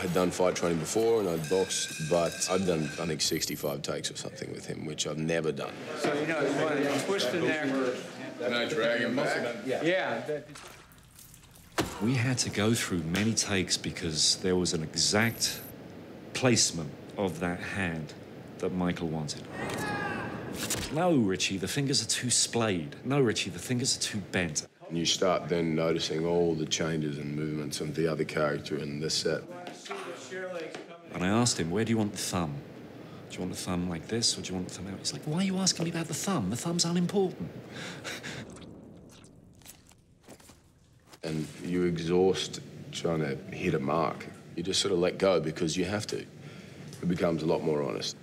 had done fight training before and I'd boxed, but I'd done, I think, 65 takes or something with him, which I've never done. So, you know, you want to twist the neck. Can I drag him back? Yeah. that- We had to go through many takes because there was an exact placement of that hand that Michael wanted. No, Richie, the fingers are too splayed. No, Richie, the fingers are too bent. And you start then noticing all the changes and movements of the other character in this set. And I asked him, where do you want the thumb? Do you want the thumb like this or do you want the thumb out? He's like, why are you asking me about the thumb? The thumb's unimportant. And you exhaust trying to hit a mark. You just sort of let go because you have to. It becomes a lot more honest.